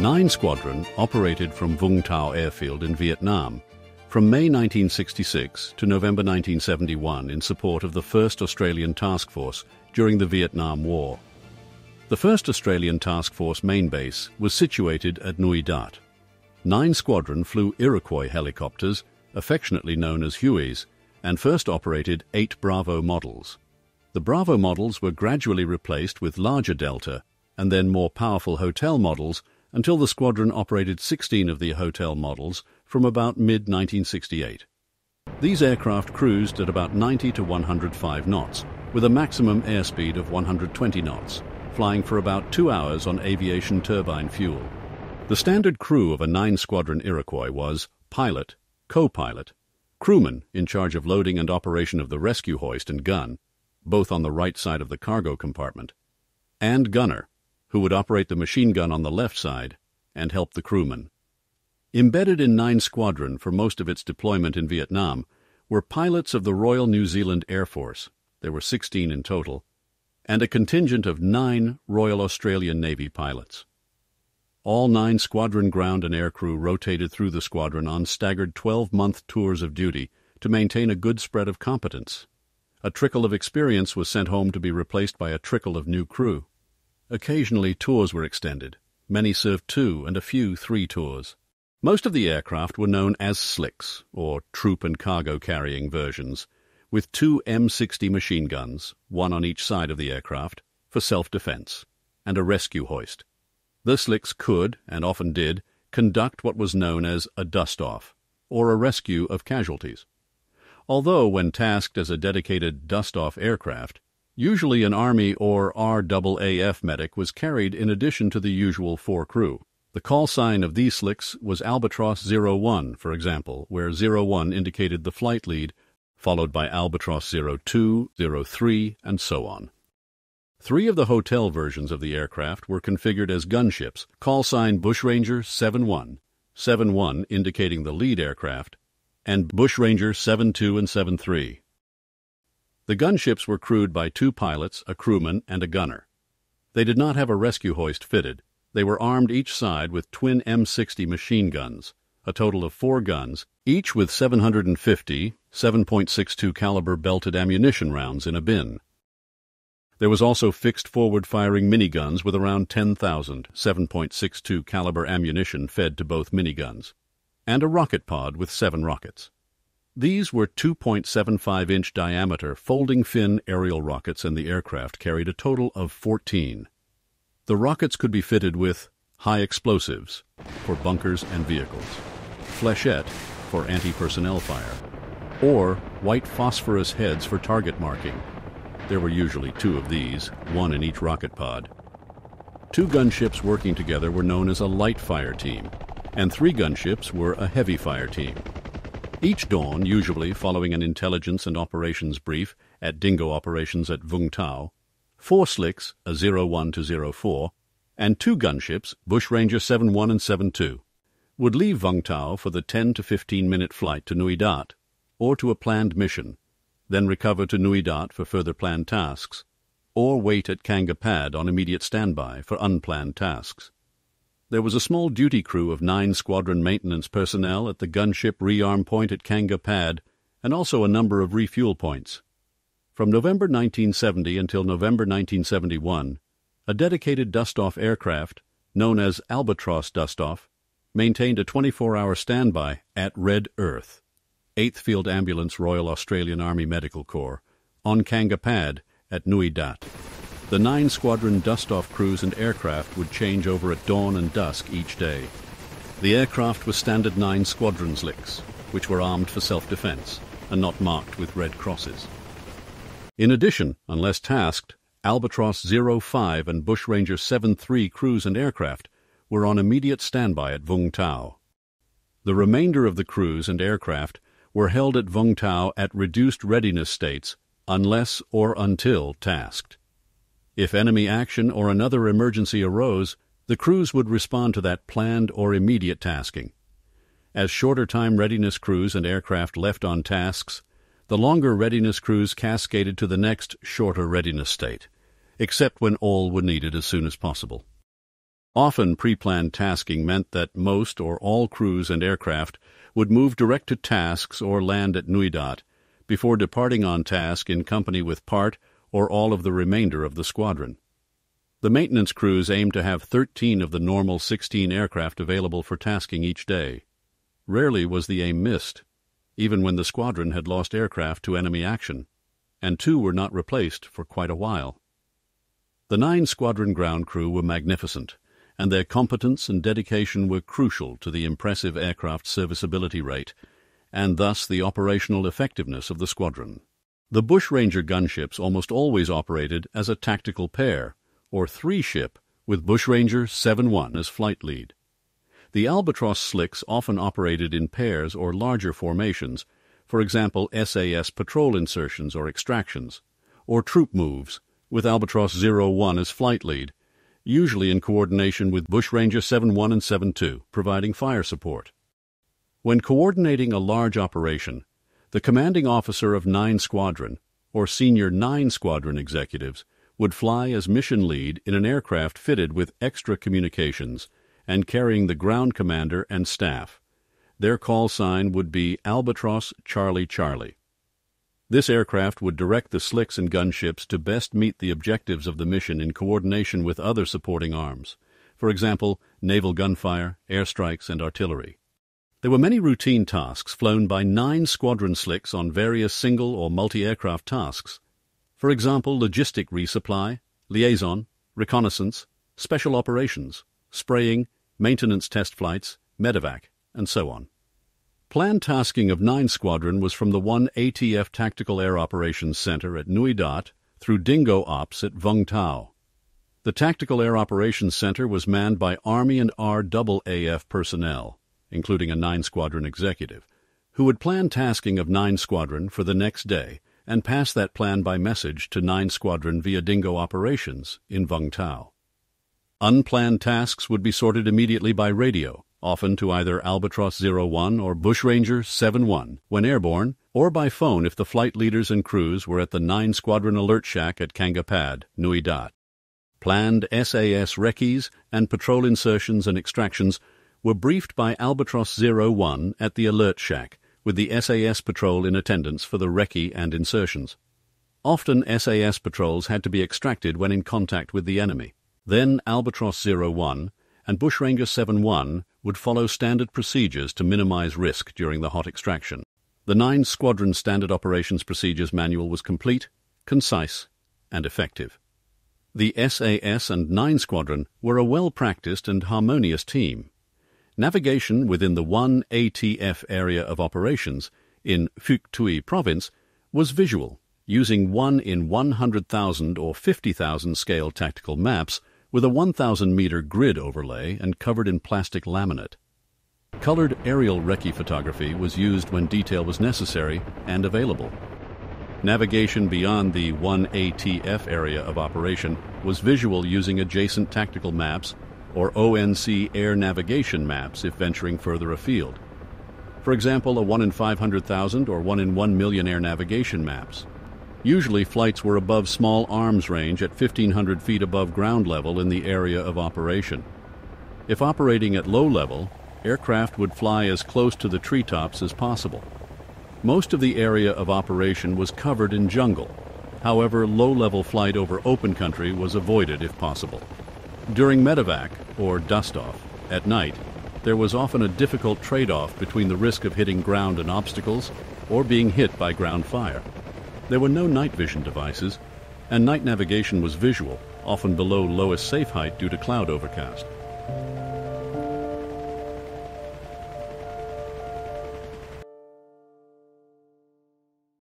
9 Squadron operated from Vung Tau Airfield in Vietnam from May 1966 to November 1971 in support of the 1st Australian Task Force during the Vietnam War. The 1st Australian Task Force main base was situated at Nui Dat. 9 Squadron flew Iroquois helicopters, affectionately known as Hueys, and first operated eight Bravo models. The Bravo models were gradually replaced with larger Delta and then more powerful hotel models until the squadron operated 16 of the hotel models from about mid 1968. These aircraft cruised at about 90 to 105 knots, with a maximum airspeed of 120 knots, flying for about two hours on aviation turbine fuel. The standard crew of a nine squadron Iroquois was pilot, co pilot, crewman in charge of loading and operation of the rescue hoist and gun, both on the right side of the cargo compartment, and gunner, who would operate the machine gun on the left side and help the crewmen. Embedded in 9 Squadron for most of its deployment in Vietnam were pilots of the Royal New Zealand Air Force, there were 16 in total, and a contingent of nine Royal Australian Navy pilots. All nine squadron ground and air crew rotated through the squadron on staggered 12 month tours of duty to maintain a good spread of competence. A trickle of experience was sent home to be replaced by a trickle of new crew. Occasionally, tours were extended. Many served two and a few three tours. Most of the aircraft were known as slicks, or troop and cargo carrying versions, with two M60 machine guns, one on each side of the aircraft, for self defense, and a rescue hoist. The slicks could, and often did, conduct what was known as a dust off, or a rescue of casualties. Although, when tasked as a dedicated dust off aircraft, usually an Army or RAAF medic was carried in addition to the usual four crew. The call sign of these slicks was Albatross 01, for example, where 01 indicated the flight lead, followed by Albatross 02, 03, and so on. Three of the hotel versions of the aircraft were configured as gunships, call sign Bushranger 71, 71 indicating the lead aircraft, and Bushranger 72 and 73. The gunships were crewed by two pilots, a crewman, and a gunner. They did not have a rescue hoist fitted, they were armed each side with twin M60 machine guns, a total of four guns, each with 750 7.62 caliber belted ammunition rounds in a bin. There was also fixed forward firing miniguns with around 10,000 7.62 caliber ammunition fed to both miniguns, and a rocket pod with seven rockets. These were 2.75 inch diameter folding fin aerial rockets, and the aircraft carried a total of 14. The rockets could be fitted with high explosives for bunkers and vehicles, flechette for anti personnel fire, or white phosphorus heads for target marking. There were usually two of these, one in each rocket pod. Two gunships working together were known as a light fire team, and three gunships were a heavy fire team. Each dawn, usually following an intelligence and operations brief at Dingo operations at Vung Tau, four slicks, a 01 to 04, and two gunships, Bushranger 71 and 72, would leave Vung Tau for the 10 to 15 minute flight to Nui Dat, or to a planned mission, then recover to Nui Dat for further planned tasks, or wait at Kanga Pad on immediate standby for unplanned tasks. There was a small duty crew of nine squadron maintenance personnel at the gunship rearm point at Kanga Pad, and also a number of refuel points. From November 1970 until November 1971, a dedicated dust-off aircraft, known as Albatross Dust-Off, maintained a 24-hour standby at Red Earth, 8th Field Ambulance Royal Australian Army Medical Corps, on Kanga Pad at Nui Dat. The nine squadron dust-off crews and aircraft would change over at dawn and dusk each day. The aircraft were standard 9 squadron slicks, which were armed for self-defense and not marked with red crosses. In addition, unless tasked, Albatross 05 and Bushranger 73 crews and aircraft were on immediate standby at Vung Tau. The remainder of the crews and aircraft were held at Vung Tau at reduced readiness states unless or until tasked. If enemy action or another emergency arose, the crews would respond to that planned or immediate tasking. As shorter time readiness crews and aircraft left on tasks, the longer readiness crews cascaded to the next shorter readiness state, except when all were needed as soon as possible. Often pre-planned tasking meant that most or all crews and aircraft would move direct to tasks or land at Nui Dat before departing on task in company with part or all of the remainder of the squadron. The maintenance crews aimed to have 13 of the normal 16 aircraft available for tasking each day. Rarely was the aim missed, even when the squadron had lost aircraft to enemy action, and two were not replaced for quite a while. The nine squadron ground crew were magnificent, and their competence and dedication were crucial to the impressive aircraft serviceability rate and thus the operational effectiveness of the squadron. The Bushranger gunships almost always operated as a tactical pair, or three ship, with Bushranger 7-1 as flight lead. The Albatross slicks often operated in pairs or larger formations, for example SAS patrol insertions or extractions, or troop moves, with Albatross 01 as flight lead, usually in coordination with Bushranger 71 and 72, providing fire support. When coordinating a large operation, the commanding officer of 9 Squadron, or senior 9 Squadron executives, would fly as mission lead in an aircraft fitted with extra communications and carrying the ground commander and staff. Their call sign would be Albatross Charlie Charlie. This aircraft would direct the slicks and gunships to best meet the objectives of the mission in coordination with other supporting arms, for example, naval gunfire, airstrikes, and artillery. There were many routine tasks flown by nine squadron slicks on various single or multi-aircraft tasks. For example, logistic resupply, liaison, reconnaissance, special operations, spraying, maintenance test flights, medevac, and so on. Planned tasking of 9 Squadron was from the 1 ATF Tactical Air Operations Center at Nui Dat through Dingo Ops at Vung Tau. The Tactical Air Operations Center was manned by Army and RAAF personnel including a 9 Squadron executive, who would plan tasking of 9 Squadron for the next day and pass that plan by message to 9 Squadron via Dingo operations in Vung Tau. Unplanned tasks would be sorted immediately by radio, often to either Albatross 01 or Bushranger 71 when airborne, or by phone if the flight leaders and crews were at the 9 Squadron Alert Shack at Kangapad, Nui Dat. Planned SAS recce's and patrol insertions and extractions were briefed by Albatross 01 at the Alert Shack, with the SAS patrol in attendance for the recce and insertions. Often SAS patrols had to be extracted when in contact with the enemy. Then Albatross 01 and Bushranger 71 would follow standard procedures to minimize risk during the hot extraction. The 9 Squadron Standard Operations Procedures Manual was complete, concise, and effective. The SAS and 9 Squadron were a well practiced and harmonious team. Navigation within the 1 ATF area of operations in Phuoc Tuy province was visual, using 1 in 100,000 or 50,000 scale tactical maps with a 1,000 meter grid overlay and covered in plastic laminate. Colored aerial recce photography was used when detail was necessary and available. Navigation beyond the 1 ATF area of operation was visual using adjacent tactical maps or ONC air navigation maps if venturing further afield. For example, a 1 in 500,000 or 1 in 1 million air navigation maps. Usually, flights were above small arms range at 1,500 feet above ground level in the area of operation. If operating at low level, aircraft would fly as close to the treetops as possible. Most of the area of operation was covered in jungle. However, low level flight over open country was avoided if possible. During medevac, or dust-off, at night, there was often a difficult trade-off between the risk of hitting ground and obstacles or being hit by ground fire. There were no night vision devices, and night navigation was visual, often below lowest safe height due to cloud overcast.